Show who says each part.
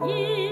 Speaker 1: 一